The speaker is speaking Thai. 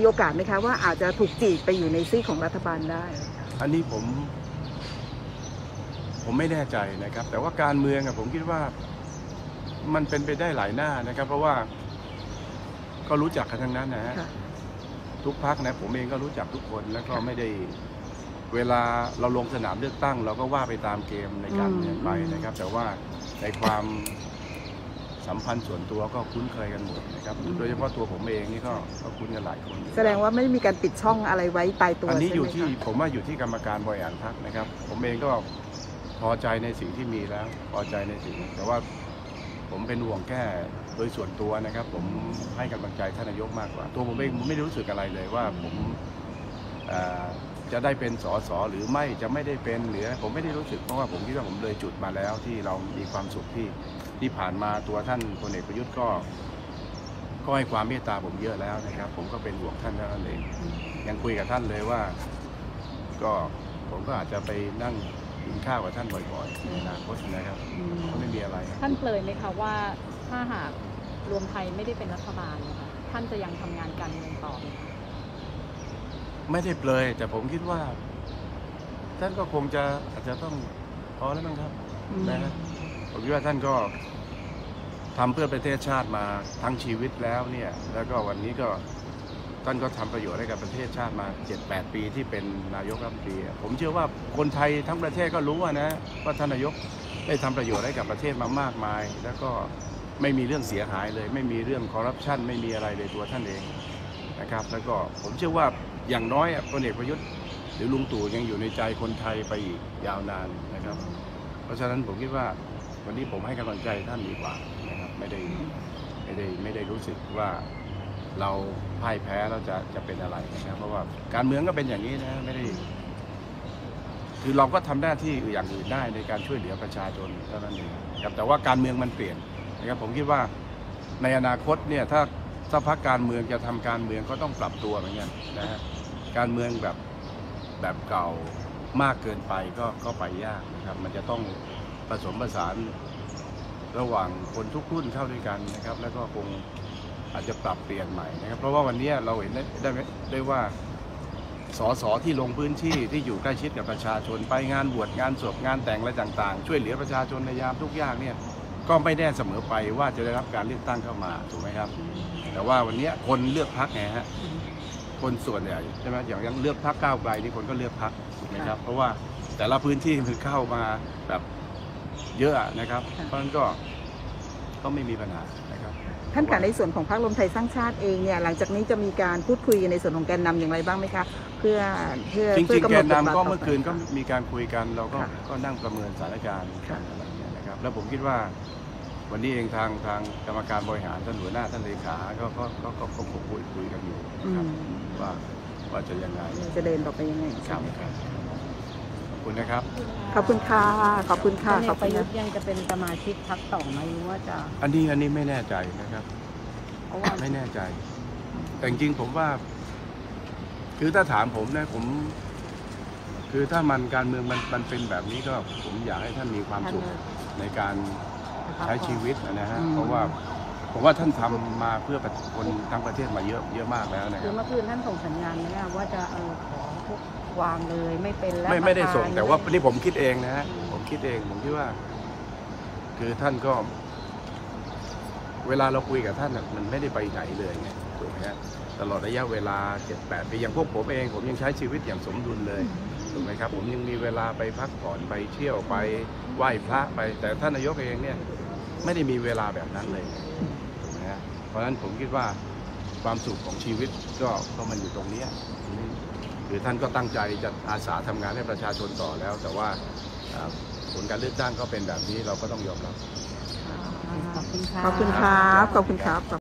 มีโอกาสไหมคะว่าอาจจะถูกจีบไปอยู่ในซีกของรัฐบาลได้ อันนี้ผม ผมไม่แน่ใจนะครับ แต่ว่าการเมืองอะผมคิดว่า มันเป็นไปได้หลายหน้านะครับ เพราะว่าก็รู้จักกันทั้งนั้นนะฮะค่ะ ทุกพักนะ ผมเองก็รู้จักทุกคนแล้วก็ไม่ได้ เวลาเราลงสนามเลือกตั้ง เราก็ว่าไปตามเกมในการเมืองไปนะครับ แต่ว่าในความ สัมพันธ์ส่วนตัวก็คุ้นเคยกันหมดนะครับโดยเฉพาะตัวผมเองนี่ก็ก็คุ้นกันหลายคนแสดงว่าไม่ได้มีการปิดช่องอะไรไว้ตายตัวอันนี้ใช่อยู่ไหมที่คะผมว่าอยู่ที่กรรมการบริหารพรรคนะครับ ผมเองก็พอใจในสิ่งที่มีแล้วพอใจในสิ่ง แต่ว่าผมเป็นห่วงแค่โดยส่วนตัวนะครับ ผมให้กำลังใจท่านนายกมากกว่า ตัวผมเองผมไม่ได้รู้สึกอะไรเลยว่าผมเอ่อ จะได้เป็นสสหรือไม่จะไม่ได้เป็นหรือผมไม่ได้รู้สึกเพราะว่าผมคิดว่าผมเลยจุดมาแล้วที่เรามีความสุขที่ที่ผ่านมาตัวท่านพลเอกประยุทธ์ก็ก็ให้ความเมตตาผมเยอะแล้วนะครับ ผมก็เป็นห่วงท่านเท่านั้นเองยังคุยกับท่านเลยว่า ก็ผมก็อาจจะไปนั่งกินข้าวกับท่านบ่อยๆในอนาคตนะครับก็ไม่มีอะไร ท่านเปลยไหมคะว่าถ้าหากรวมไทยไม่ได้เป็นรัฐบาลนะคะท่านจะยังทำงานการเมืองต่อไหมคะ ไม่ได้เปลย แต่ผมคิดว่า ท่านก็คงจะอาจจะต้องพอแล้วมั้งครับอืมนะฮะผมคิดว่าท่านก็ทำเพื่อประเทศชาติมาทั้งชีวิตแล้วเนี่ย แล้วก็วันนี้ก็ท่านก็ทำประโยชน์ให้กับประเทศชาติมา 7-8 ปีที่เป็นนายกรัฐมนตรีอะผมเชื่อว่าคนไทยทั้งประเทศก็รู้อะนะว่าท่านนายกได้ทำประโยชน์ให้กับประเทศมามากมาย แล้วก็ไม่มีเรื่องเสียหายเลย ไม่มีเรื่องคอร์รัปชันไม่มีอะไรเลยตัวท่านเอง นะครับ แล้วก็ผมเชื่อว่าอย่างน้อยอะพลเอกประยุทธ์หรือลุงตู่ยังอยู่ในใจคนไทยไปอีกยาวนานนะครับ เพราะฉะนั้นผมคิดว่าวันนี้ผมให้กำลังใจท่านดีกว่านะครับไม่ได้ไม่ได้ไม่ได้รู้สึกว่าเราพ่ายแพ้เราจะจะเป็นอะไรนะครับเพราะว่าการเมืองก็เป็นอย่างนี้นะไม่ได้ คือเราก็ทำหน้าที่อย่างอื่นได้ในการช่วยเหลือประชาชนเท่านั้นเองครับแต่ว่าการเมืองมันเปลี่ยนนะครับผมคิดว่าในอนาคตเนี่ยถ้า ถ้าพักการเมืองจะทำการเมืองก็ต้องปรับตัวเหมือนกันนะฮะการเมืองแบบแบบเก่ามากเกินไปก็ก็ไปยากนะครับ มันจะต้องผสมผสานระหว่างคนทุกรุ่นเข้าด้วยกันนะครับ แล้วก็คงอาจจะปรับเปลี่ยนใหม่นะครับ เพราะว่าวันนี้เราเห็นได้ได้ได้ว่าสสที่ลงพื้นที่ที่อยู่ใกล้ชิดกับประชาชนไปงานบวชงานศพงานแต่งอะไรต่าง ๆ ช่วยเหลือประชาชนในยามทุกข์ยากเนี่ย ก็ไม่แน่เสมอไปว่าจะได้รับการเลือกตั้งเข้ามาถูกไหมครับ แต่ว่าวันนี้คนเลือกพักไงฮะคนส่วนใหญ่ใช่ไหมอย่างอยังเลือกพักก้าวไกลนี่คนก็เลือกพักถูกไหมครับ เพราะว่าแต่ละพื้นที่คือเข้ามาแบบเยอะนะครับ เพราะฉะนั้นก็ก็ไม่มีปัญหานะครับท่านคะในส่วนของพรรครวมไทยสร้างชาติเองเนี่ยหลังจากนี้จะมีการพูดคุยกันในส่วนของแกนนำอย่างไรบ้างไหมคะเพื่อเพื่อจเพื่ริงอกำๆแกหนนดบทบาทนำก็ต่ไปเมื่อคืนก็มีการคุยกันเราก็ค่ะก็นั่งประเมินสถานการณ์ แล้วผมคิดว่า วันนี้เองทางทางกรรมการบริหารท่านหัวหน้าท่านเลขาก็ก็ก็ก็ก็คงคุยคุยกันอยู่อืนะครับมว่าว่าจะยังไงจะเดินต่อไปยังไงครับครับขอบคุณนะครับ ขอบคุณค่ะขอบคุณค่ะพลเอขอกบปคุณระยุนะทธ์ยังจะเป็นสมาชิกพรรคต่อไหมหรือว่าจะอันนี้อันนี้ไม่แน่ใจนะครับ เพราะว่าไม่แน่ใจ แต่จริงๆผมว่า คือถ้าถามผมนะผม คือถ้ามันการเมืองมันมันเป็นแบบนี้ก็ ผมอยากให้ท่านมีความสุข ในการใช้ชีวิตนะฮะอืมเพราะว่าผมว่าท่านทำมาเพื่อประคนทั้งประเทศมาเยอะเยอะมากแล้วนะคคืรัอบเมื่อคืนท่านส่งสัญญาณไหมอะว่าจะเออขอทุกวางเลยไม่เป็นแล้วไม่ไม่ได้ส่ง แต่ว่าประธนนี่ผมคิดเองนะฮะอืมผมคิดเองผมคิดว่า คือท่านก็ เวลาเราคุยกับท่านน่ะมันไม่ได้ไปไหนเลยไงถูกไหมฮะตลอดระยะเวลาเจ็ดแปดปีอย่างพวกผมเอง ผมยังใช้ชีวิตอย่างสมดุลเลย ถูกไหมครับผมยังมีเวลาไปพักผ่อนไปเที่ยวไปไหว้พระไป แต่ท่านนายกเองเนี่ยไม่ได้มีเวลาแบบนั้นเลยถูกไหมฮะเพราะฉะนั้นผมคิดว่าความสุขของชีวิตก็ก็มันอยู่ตรงเนี้ยคือท่านก็ตั้งใจจะอาสาทำงานให้ประชาชนต่อแล้ว แต่ว่าอ่าผลการเลือกตั้งก็เป็นแบบนี้เราก็ต้องยอมรับขอบคุณค่ะขอบคุณครับขอบคุณครับ